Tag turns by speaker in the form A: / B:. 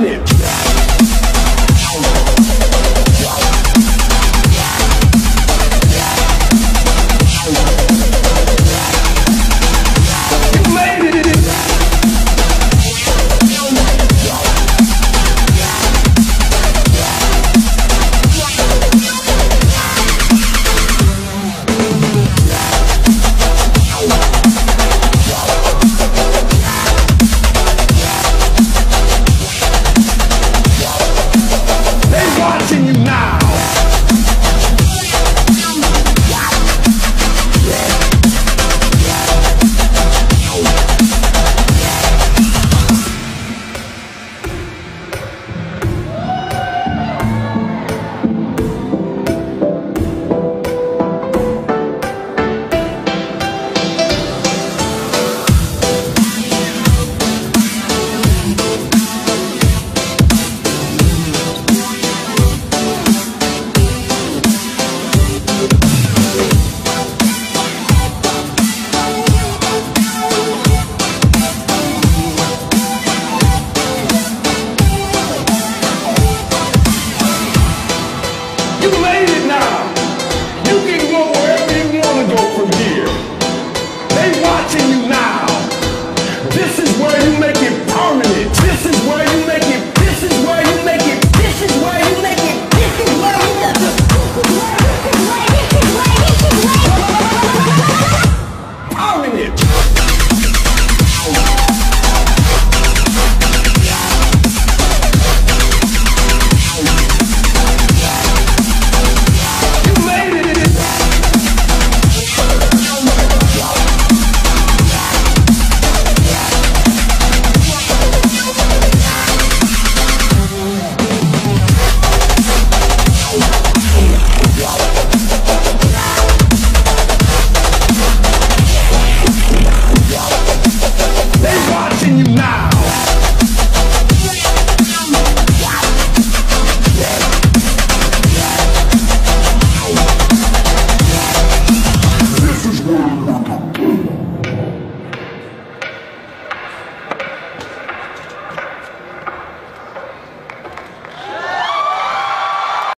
A: вами